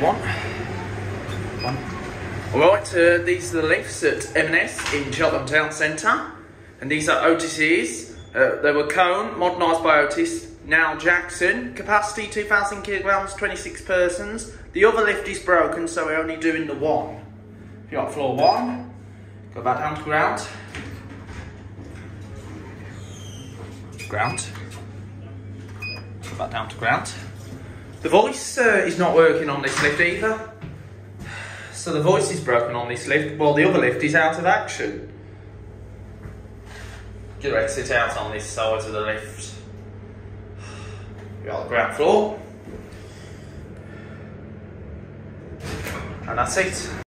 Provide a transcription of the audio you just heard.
One. One. Alright, uh, these are the lifts at M&S in Cheltenham Town Centre. And these are Otis's. Uh, they were Kone, modernised by Otis. Now Jackson, capacity 2,000 kilograms, 26 persons. The other lift is broken, so we're only doing the one. If you're on floor one, go back down to ground. Ground. Go back down to ground. The voice uh, is not working on this lift either. So the voice is broken on this lift, while the other lift is out of action. Get to sit out on this side of the lift. You're on the ground floor. And that's it.